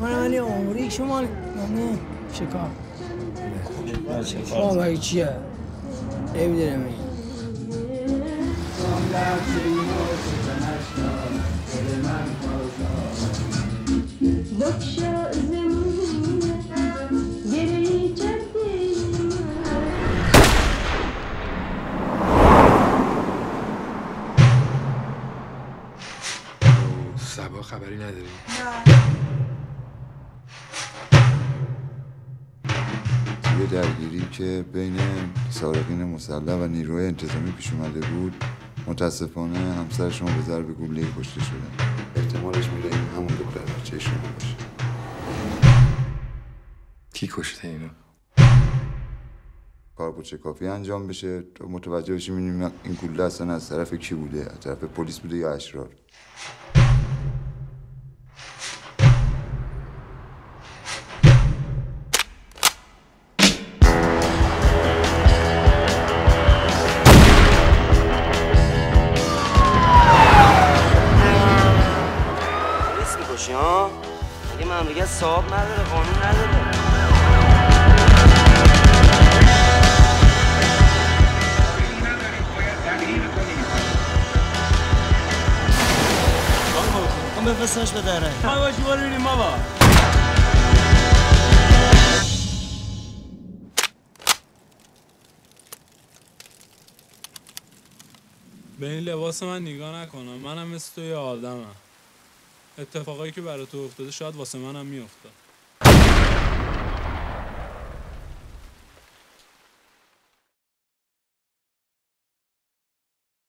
من ولی عمری شما نامه شکار شکار برای چیه؟ نمیدونم سبا خبری نداری؟ توی درگیری که بین سارقین مسلح و نیروی انتظامی پیش اومده بود متاسفانه همسر شما به ضرب گله‌ای کشته شدن احتمالش میره این همون دختر بچه شما باشه. کی کشته اینو؟ کار بود چه کافی انجام بشه. تا متوجه بشیم این این گله اصلا از طرف کی بوده؟ از طرف پلیس بوده یا اشرار؟ می‌کشی ها؟ مگه مملکت صاحب نداره قانون نداره؟ بفرستنش به دره باشی برو ببینیم بابا به این لباس من نگاه نکنم. منم مثل تو یه آدمم. اتفاقایی که برای تو افتاده شاید واسه منم میافتاد.